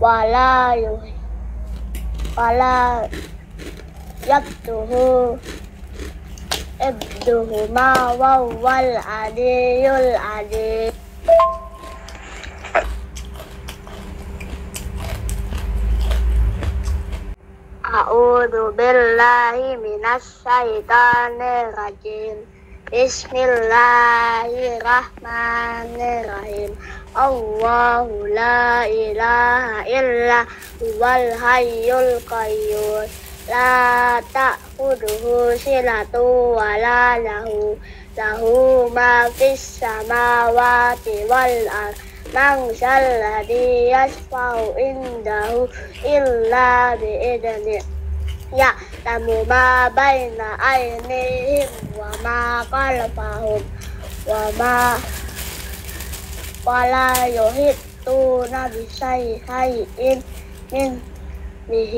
wala wala yabtuhu ibduhuma wa wal aliyul ali A'udzu billahi minasy syaithanir rajim Bismillahirrahmanirrahim. Allahu la ilaha illa huwal hayyul qayyum. La ta'khudhuhu sinatu wa la lahu lahu ma fis samawati wal ardh. Man yashfa'u indahu illa bi'idnihi. يعلم ما بين أيديهم وما خلفهم وما ولا يحيطون بشيء من به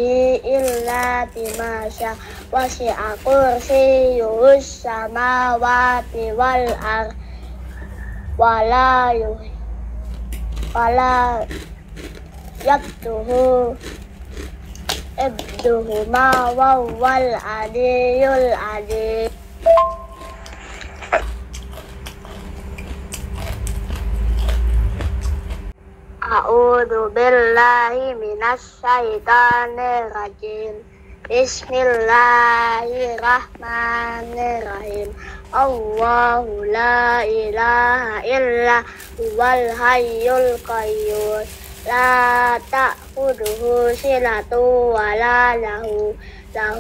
إلا بما شاء وسع كرسيه السماوات والأرض ولا يحيط ولا يبده أبدهما وهو العلي العليم. أعوذ بالله من الشيطان الرجيم. بسم الله الرحمن الرحيم. الله لا إله إلا هو الحي القيوم. لا تأخذه سنة ولا له له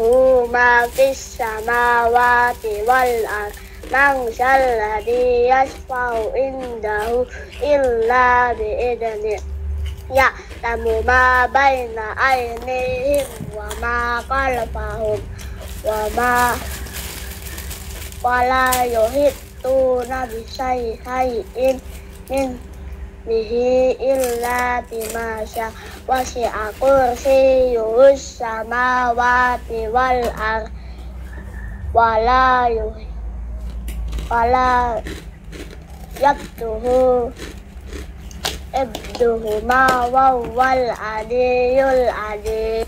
ما في السماوات والأرض من ذا الذي يشفع عنده إلا بإذنه يعلم ما بين أيديهم وما خلفهم وما ولا يحيطون بشيء من bihi illa bima syaa wasi'a sama samawati wal ar wala yuh wala yabduhu ibduhu ma wawal adiyul adiyul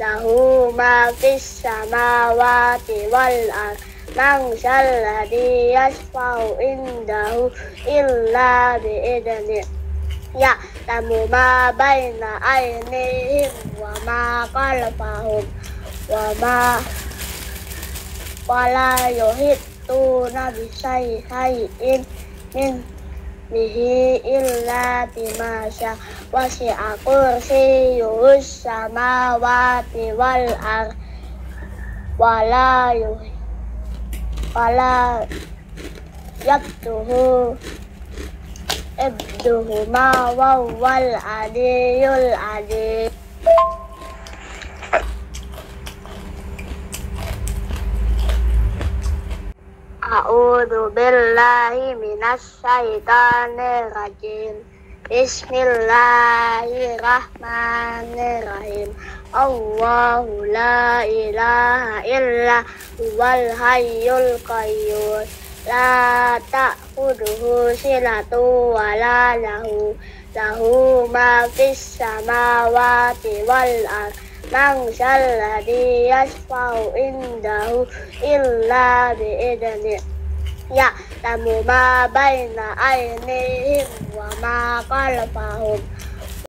له ما في السماوات والأرض من ذا الذي يشفع عنده إلا بإذنه يعلم ما بين أيديهم وما خلفهم وما ولا يحيطون بشيء من bihi illa bima sya wa si'a kursi yuhus sama wa wal ar wala yuhi wala yabduhu ibduhu ma wa wal adiyul adiyul A'udzu billahi minasyaitonir rajim. Bismillahirrahmanirrahim. Allahu la ilaha illa huwal hayyul qayyum. La ta'khudhuhu sinatu wa la lahu lahu ma fis samawati wal ardh. Man salladhi yashfa'u indahu illa bi'idnih يعلم ما بين أيديهم وما خلفهم